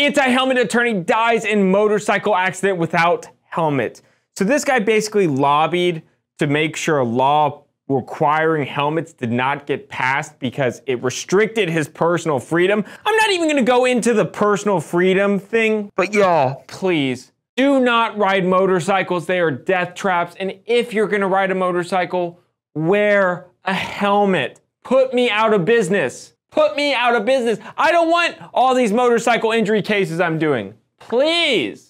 Anti-helmet attorney dies in motorcycle accident without helmet. So this guy basically lobbied to make sure a law requiring helmets did not get passed because it restricted his personal freedom. I'm not even gonna go into the personal freedom thing, but y'all, please do not ride motorcycles. They are death traps. And if you're gonna ride a motorcycle, wear a helmet. Put me out of business. Put me out of business. I don't want all these motorcycle injury cases I'm doing. Please.